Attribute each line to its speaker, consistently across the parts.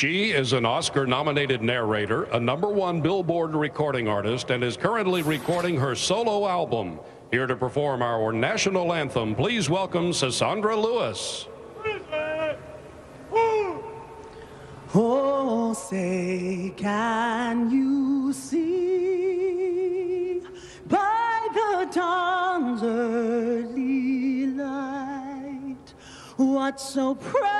Speaker 1: She is an Oscar nominated narrator, a number one Billboard recording artist, and is currently recording her solo album. Here to perform our national anthem, please welcome Sisaundra Lewis.
Speaker 2: Oh, say, can you see by the dawn's early light what so proudly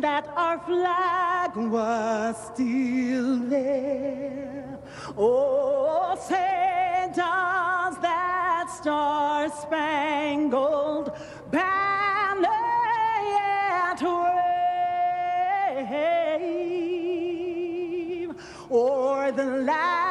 Speaker 2: that our flag was still there. Oh, say does that star-spangled banner yet wave or the land.